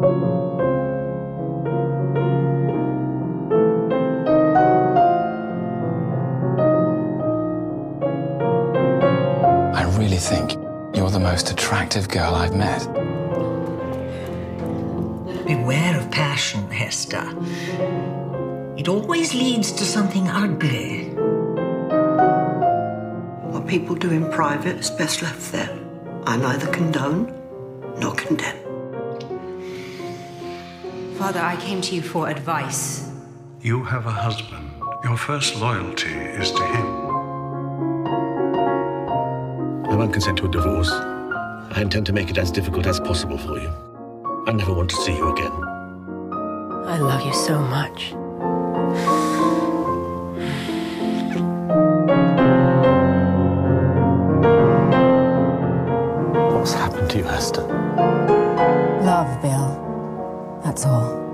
I really think you're the most attractive girl I've met. Beware of passion, Hester. It always leads to something ugly. What people do in private is best left there. I neither condone nor condemn. Father, I came to you for advice. You have a husband. Your first loyalty is to him. I won't consent to a divorce. I intend to make it as difficult as possible for you. I never want to see you again. I love you so much. What's happened to you, Hester? Love, 阿祖。